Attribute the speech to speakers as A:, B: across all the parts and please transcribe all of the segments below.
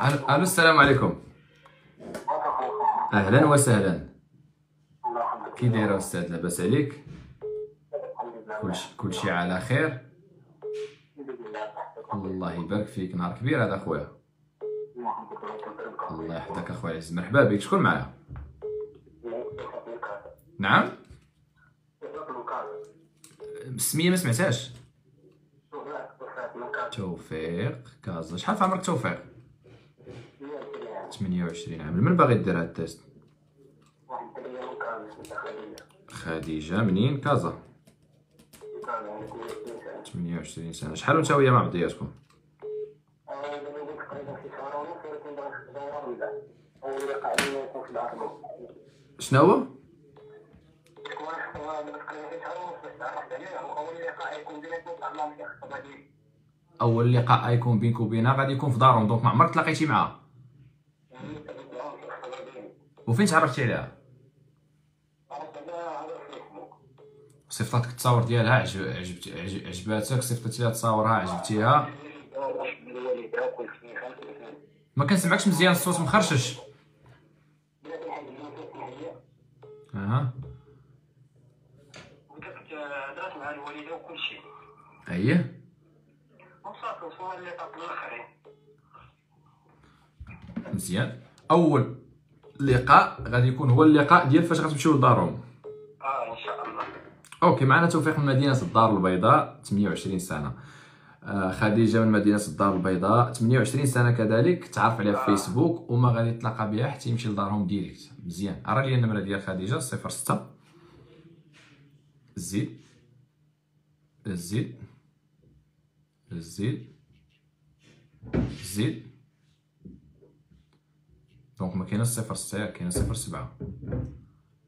A: ألو السلام عليكم. أهلا وسهلا. كي داير أستاذ لاباس عليك؟ كلشي كلشي على خير. الله يبارك فيك نهار كبير هذا خويا الله يحفظك أخويا العزيز. مرحبا بك شكون معايا؟ نعم؟ السميه ما سمعتهاش. توفيق كازا. شحال في عمرك توفيق؟ 28 عام. من باغي دير هاد التيست؟ خديجة منين؟ كازا. 28 سنة. شحال وانت وهي مع بعضياتكم شنو أول لقاء يكون بينك وبينها غادي يكون في دارهم. دونك ما عمرك تلاقيتي معاها. وفين تعرفتي عليها صيفطاتك التصاور ديالها عجب عجبت عجب- عجباتك صيفطتي لها تصاورها عجبتيها ما كنسمعكش مزيان الصوت مخرشش
B: أها. مع الوالدة
A: اييه
B: وصافي اللقاء الاخرين
A: مزيان. أول لقاء غادي يكون هو اللقاء ديال فاش غتمشيو لدارهم.
B: آه إن شاء الله.
A: OK معنا توفيق من مدينة الدار البيضاء 28 سنة. آه، خديجة من مدينة الدار البيضاء 28 سنة كذلك تعرف عليها في فيسبوك وما غادي يتلاقى بها حتى يمشي لدارهم direct. مزيان. ارى لي النمرة ديال خديجة 06 زيد زيد زيد زيد. donc ما كاينة 06 كاينة 07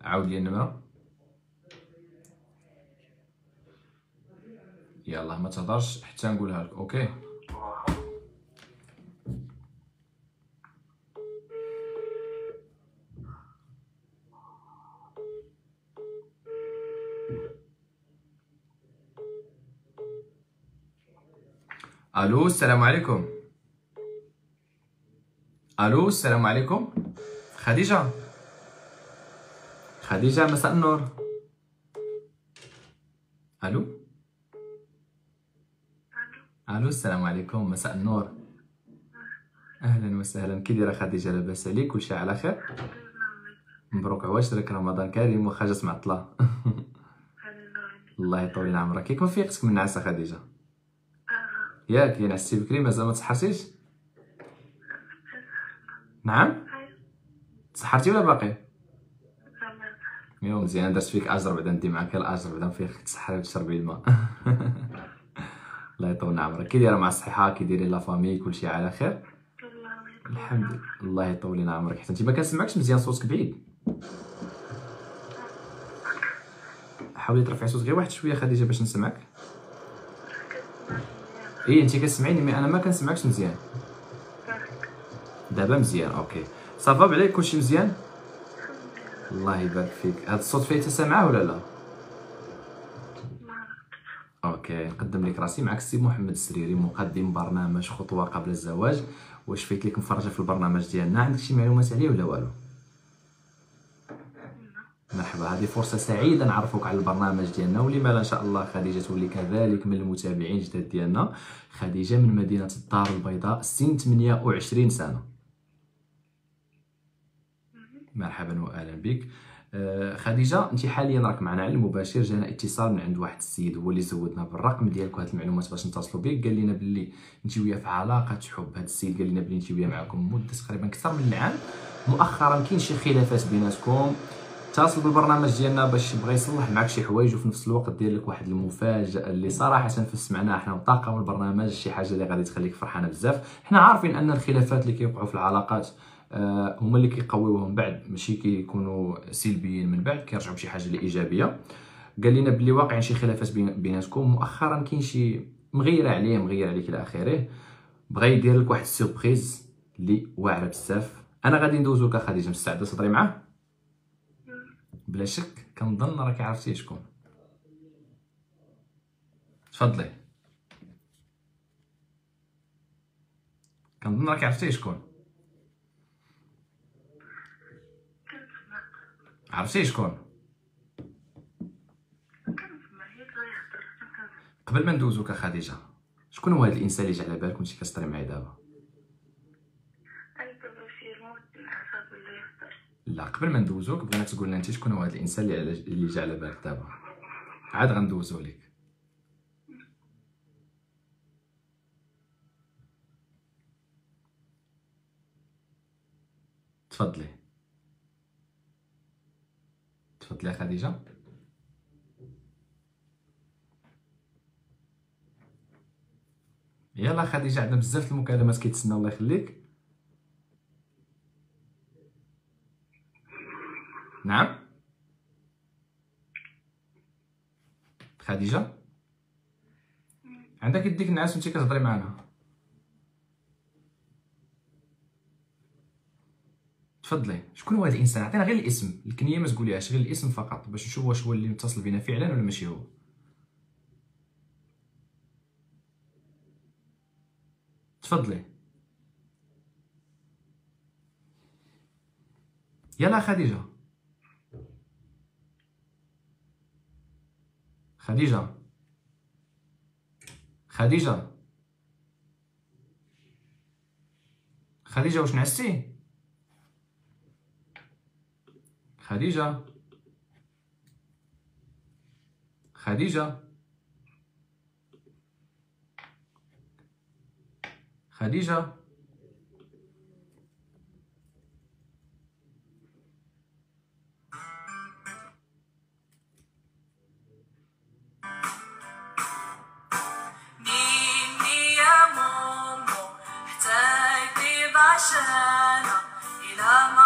A: عاود لي النمره يلا ما تهضرش حتى نقولها لك OK ألو السلام عليكم ألو السلام عليكم. خديجة. خديجة مساء النور. ألو؟ ألو. السلام عليكم. مساء النور. أهلا. وسهلا. كي دايره خديجة لاباس عليك؟ كلشي على خير؟ مبروك عواش لك. رمضان كريم واخا جات معطله الله يطول عمرك كيف فيقتك من النعاسه خديجة؟ ياك يا نعستي بكري مازال ما تسحرتيش نعم؟ تسحرتي ولا باقي؟ يوم مزيان درت فيك اجر بعدا ندي معاك الاجر بعدا فيك تسحري وتشربي الماء. الله يطول عمرك. كي دايره مع الصحة كي دايرين لا فامي كلشي على خير. الحمد لله الله يطول لنا عمرك. حتى انت ما كنسمعكش مزيان صوتك بعيد. حاولي ترفعي صوتك غير واحد شوية خديجه باش نسمعك. إيه انت كتسمعيني mais أنا ما كنسمعكش مزيان. دابا مزيان OK. ça va عليك كلشي مزيان؟ الله يبارك فيك. هاد الصوت فيه تسمعه ولا لا؟ OK نقدم لك راسي معك السي محمد السريري مقدم برنامج خطوة قبل الزواج. واش فايت لك مفرجة في البرنامج ديالنا؟ عندك شي معلومات عليه ولا والو؟ مرحبا هذه فرصة سعيدة نعرفوك على البرنامج ديالنا. ولما لا إن شاء الله خديجة تولي كذلك من المتابعين الجداد ديالنا. خديجة من مدينة الدار البيضاء سن 28 سنة. مرحبا وأهلا بك. آه، خديجة أنت حاليا راك معنا على المباشر. جانا اتصال من عند واحد السيد هو اللي زودنا بالرقم ديالك وهاد المعلومات باش نتصلوا بك. قال لنا باللي أنت وياه في علاقة حب هاد السيد قال لنا باللي أنت وياه معكم مدة تقريبا أكثر من العام. مؤخرا كاين شي خلافات بيناتكم. اتصل بالبرنامج ديالنا باش يبغى يصلح معك شي حوايج وفي نفس الوقت دير لك واحد المفاجأة اللي صراحة فسمعناها حنا وطاقم البرنامج شي حاجة اللي غادي تخليك فرحانة بزاف. حنا عارفين أن الخلافات اللي كيوقعوا في العلاقات هما اللي كيقويوهم. بعد ماشي كيكونوا سلبيين من بعد كيرجعوا بشي حاجة اللي إيجابية. قال لنا باللي واقعين شي خلافات بين- بيناتكم. مؤخرا كاين شي مغيرة عليه مغير عليك إلى آخره. بغى يدير لك واحد السيربريز اللي واعرة بزاف. أنا غادي ندوزو لك خديجة مستعدة تهضري معاه؟ بلا شك. كنظن راك عرفتي شكون. تفضلي. كنظن راك عرفتي شكون. عرفتي شكون. قبل ما ندوزوك خديجه شكون هو هذا الإنسان اللي جا على بالك وانت كتهضري معاه دابا؟ لا قبل ما ندوزوك بغينا تقول لنا انت شكون هو هذا الإنسان اللي اللي جا على بالك دابا؟ عاد غندوزو ليك تفضلي. تفضلي يا خديجة. يلا خديجة عندنا بزاف المكالمات كيتسنى الله يخليك. نعم. خديجة؟ عندك يديك النعاس وانت كتهضري معنا. تفضلي. شكون هو هذا الإنسان؟ عطينا غير الاسم. الكنية ما تقوليهاش غير الاسم فقط باش نشوف واش هو اللي متصل بنا فعلا ولا ماشي هو. تفضلي. يلا خديجة. خديجة. خديجة. خديجة واش نعستي خديجة. خديجة. خديجة.
C: عشانا إلى ما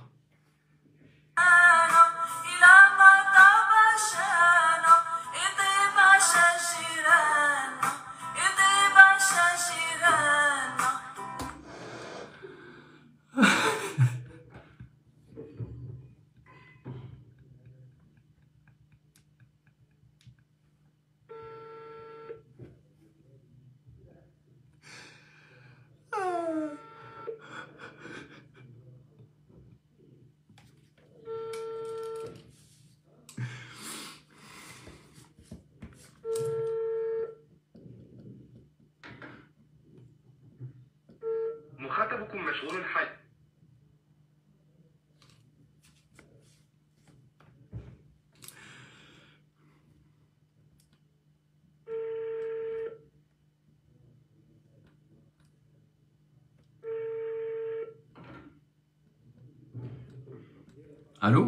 B: مخاطبكم مشغول حي.
A: ألو؟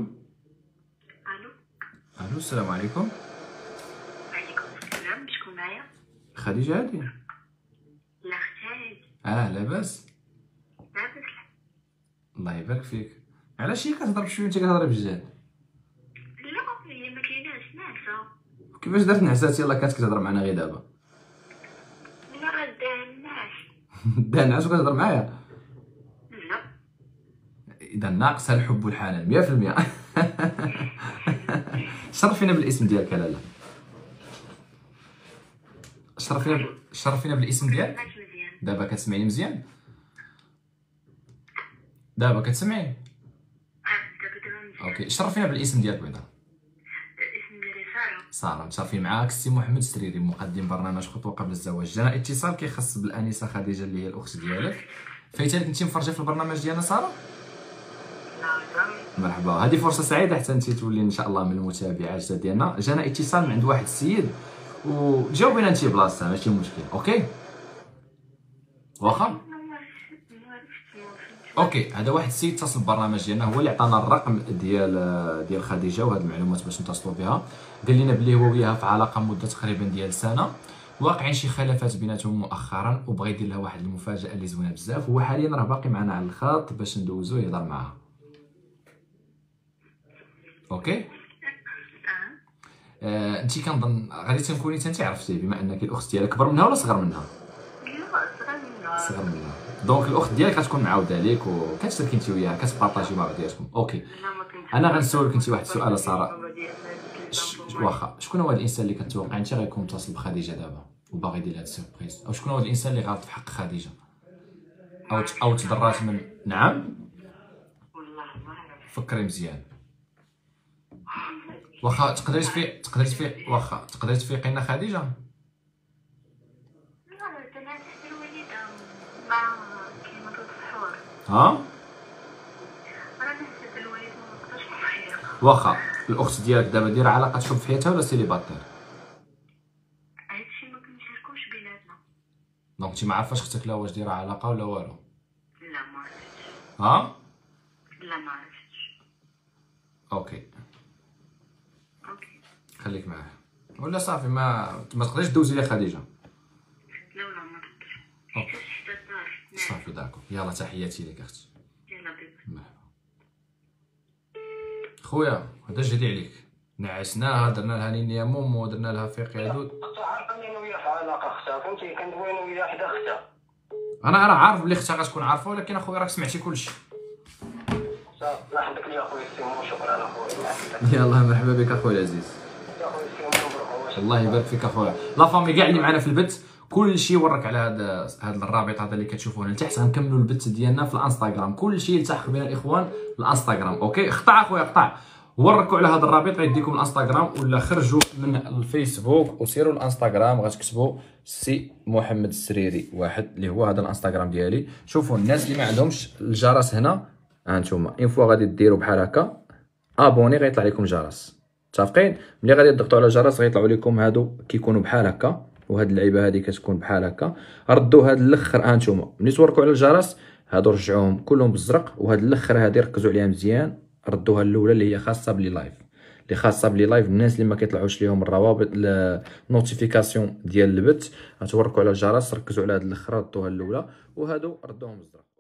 D: ألو؟
A: ألو السلام عليكم.
D: وعليكم السلام شكون معايا؟
A: خديجة هادي
D: لا أختي
A: آه لاباس الله يبارك فيك. علاش هي كتهضر بشوية وانت كتهضري بجد
D: لا هي ما كايناش ناعسه
A: كيفاش درت نعسات يلا كانت كتهضر معنا غير دابا.
D: لا غدا الناس
A: دا نعس وكتهضر معايا؟
D: لا.
A: إذا ناقصها الحب والحنان 100% شرفينا بالاسم ديالك لالا. شرفينا شرفينا بالاسم ديالك؟ دابا كتسمعيني مزيان؟ دابا كتسمعي؟
D: آه
A: OK. شرفينا بالاسم ديالك بعدا
D: اسم ديالي سارة.
A: سارة متشرفين معاك. السي محمد السريري مقدم برنامج خطوة قبل الزواج. جانا اتصال كيخص بالأنسة خديجة اللي هي الأخت ديالك. فايتالك انت مفرجة في البرنامج ديالنا سارة؟
D: نعم.
A: مرحبا. هذه فرصة سعيدة حتى انت تولي إن شاء الله من المتابعات ديالنا. جانا اتصال من عند واحد السيد وجاوبينا انت بلاصه ماشي مشكل. OK؟ واخا؟ OK هذا واحد السيد اتصل بالبرنامج ديالنا هو اللي عطانا الرقم ديال ديال خديجة وهاد المعلومات باش نتصلوا بها. قال لنا بلي هو وياها في علاقة مدة تقريبا ديال سنة. واقعين شي خلافات بيناتهم مؤخرا وبغى يدير لها واحد المفاجأة اللي زوينة بزاف. هو حاليا راه باقي معنا على الخط باش ندوزو يهضر معاها. OK؟
D: آه
A: آه انت كنظن غادي تكوني انت عرفتيه بما أنك الأخت ديالك كبر منها ولا صغر منها؟
D: صغر منها.
A: صغر منها. donc الاخت ديالك غتكون معاوده ليك وكتشاركي انت وياها كتبارطاجيو مع بعضياتكم
D: OK
A: أنا غنسولك أنت واحد السؤال
D: معايا.
A: واخا شكون هو الانسان اللي كتوقع انت غيكون متصل بخديجه دابا وباغي يدير هاد ال surprise أو شكون هو الانسان اللي غلط في حق خديجه أو أو تضرات من نعم فكري مزيان واخا تقدري تفيق تقدري تفيق واخا تقدري تفيقي لنا خديجه ها؟ واخا الأخت ديالك دابا دايره علاقة حب في حياتها ولا سيليباتير؟
D: هادشي ما كنشاركوش بيناتنا.
A: donc انت ما عارفاش أختك لا واش دايرة علاقة ولا والو؟
D: لا ما عرفتش.
A: ها؟
D: لا ما عرفتش.
A: OK.
D: OK.
A: خليك معاه ولا صافي ما ما تقدريش دوزي لي خديجة.
D: لا ولا ما نقدرش OK.
A: صافي d'accord يلا تحياتي لك أختي.
D: يلا bye bye
A: مرحبا. خويا هذا جدي عليك. نعسناها درنا لها نينيا مومو درنا لها فيق عدود
E: أنا وياه حدا أختها.
A: أنا راه عارف بلي أختها غتكون عارفة ولكن أخويا راك سمعتي كلشي.
E: صافي الله يحفظك لي أخويا السيمون شكرا أخويا.
A: يلا مرحبا بك أخويا العزيز.
E: يا
A: الله يبارك فيك أخويا. la famille كاع اللي معنا في البث كلشي ورك على هذا هذا الرابط هذا اللي كتشوفوه. هنا لتحت غنكملوا البث ديالنا في الانستغرام. كلشي يلتحق بنا الإخوان الانستغرام. OK؟ اقطع أخويا اقطع. وركوا على هذا الرابط غيديكم الانستغرام ولا خرجوا من الفيسبوك وسيروا الانستغرام. غتكتبوا سي محمد السريري واحد اللي هو هذا الانستغرام ديالي. شوفوا الناس اللي ما عندهمش الجرس هنا. ها أنتم فوا غادي ديروا بحال هكا. abonné غيطلع لكم جرس متفقين؟ ملي غادي تضغطوا على الجرس غيطلعوا لكم هادو كيكونوا بحال هكا. وهاد اللعيبة هادي كتكون بحال هكا. ردوا هاد الأخر ها أنتم ملي توركوا على الجرس هادو رجعوهم كلهم بالزرق وهاد الأخر هادي ركزوا عليها مزيان. ردوها الأولى اللي هي خاصة ب les lives اللي خاصة ب les lives الناس اللي ما كيطلعوش ليهم الروابط النوتيفيكاسيون ديال البث غتوركوا على الجرس ركزوا على هاد الآخر ردوها الأولى وهادو ردوهم بالزرق.